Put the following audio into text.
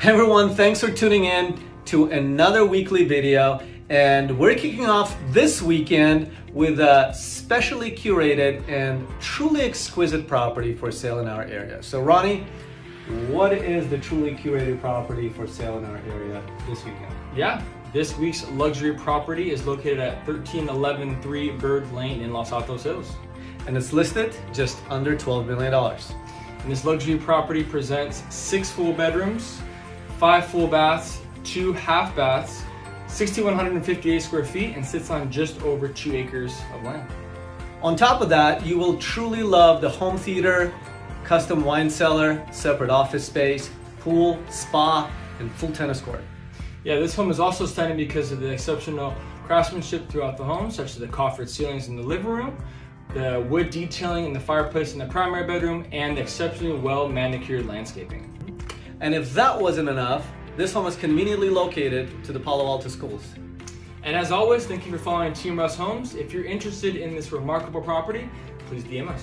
Hey everyone, thanks for tuning in to another weekly video. And we're kicking off this weekend with a specially curated and truly exquisite property for sale in our area. So Ronnie, what is the truly curated property for sale in our area this weekend? Yeah, this week's luxury property is located at 13113 Bird Lane in Los Altos Hills. And it's listed just under $12 million. And this luxury property presents six full bedrooms, five full baths, two half baths, 6,158 square feet, and sits on just over two acres of land. On top of that, you will truly love the home theater, custom wine cellar, separate office space, pool, spa, and full tennis court. Yeah, this home is also stunning because of the exceptional craftsmanship throughout the home, such as the coffered ceilings in the living room, the wood detailing in the fireplace in the primary bedroom, and the exceptionally well manicured landscaping. And if that wasn't enough, this home is conveniently located to the Palo Alto schools. And as always, thank you for following Team Russ Homes. If you're interested in this remarkable property, please DM us.